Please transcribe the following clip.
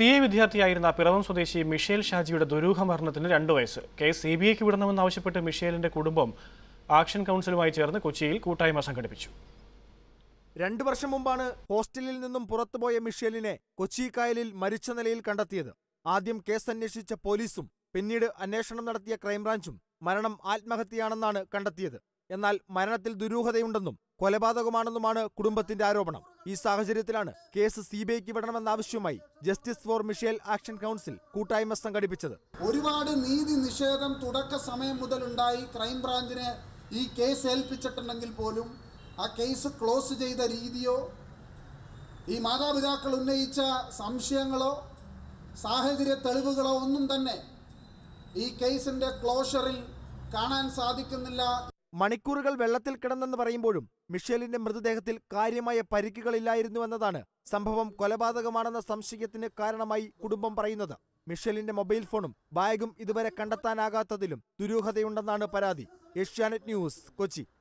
C A വിദ്യാർത്ഥിയായിരുന്ന Piravom സ്വദേശി Michel ഷാജിയുടെ ദുരൂഹ മരണത്തിന് രണ്ട് വയസ്സ്. കേസ് സി ബി ഐക്ക് വിടണമെന്നാവശ്യപ്പെട്ട് മിഷേലിന്റെ കുടുംബം ആക്ഷൻ കൗൺസിലുമായി ചേർന്ന് കൊച്ചിയിൽ കൂട്ടായ്മ സംഘടിപ്പിച്ചു. രണ്ടു വർഷം മുമ്പാണ് ഹോസ്റ്റലിൽ നിന്നും പുറത്തുപോയ മിഷേലിനെ കൊച്ചി കായലിൽ മരിച്ച നിലയിൽ കണ്ടെത്തിയത്. ആദ്യം കേസ് അന്വേഷിച്ച പോലീസും പിന്നീട് അന്വേഷണം നടത്തിയ ക്രൈംബ്രാഞ്ചും മരണം ആത്മഹത്യയാണെന്നാണ് കണ്ടെത്തിയത്. എന്നാൽ മരണത്തിൽ ദുരൂഹതയുണ്ടെന്നും കൊലപാതകമാണെന്നുമാണ് കുടുംബത്തിന്റെ ആരോപണം. ഈ സാഹചര്യത്തിലാണ് കേസ് സി ബി ഐക്ക് വിടണമെന്നാവശ്യവുമായി justice for Mishel action council കൂട്ടായ്മ സംഘടിപ്പിച്ചത്. ഒരുപാട് നീതി നിഷേധം തുടക്ക സമയം മുതൽ ഉണ്ടായി ക്രൈംബ്രാഞ്ചിനെ ഈ കേസ് ഏൽപ്പിച്ചിട്ടുണ്ടെങ്കിൽ പോലും ആ കേസ് ക്ലോസ് ചെയ്ത രീതിയോ ഈ മാതാപിതാക്കൾ ഉന്നയിച്ച സംശയങ്ങളോ സാഹചര്യ തെളിവുകളോ ഒന്നും തന്നെ ഈ കേസിന്റെ ക്ലോഷറിൽ കാണാൻ സാധിക്കുന്നില്ല മണിക്കൂറുകൾ വെള്ളത്തിൽ കിടന്നെന്ന് പറയുമ്പോഴും മിഷേലിന്റെ മൃതദേഹത്തിൽ കാര്യമായ പരിക്കുകളില്ലായിരുന്നുവെന്നതാണ് സംഭവം കൊലപാതകമാണെന്ന സംശയത്തിന് കാരണമായി കുടുംബം പറയുന്നത്. മിഷേലിന്റെ മൊബൈൽ ഫോണും ബാഗും ഇതുവരെ കണ്ടെത്താനാകാത്തതിലും ദുരൂഹതയുണ്ടെന്നാണ് പരാതി. ഏഷ്യാനെറ്റ് ന്യൂസ് കൊച്ചി.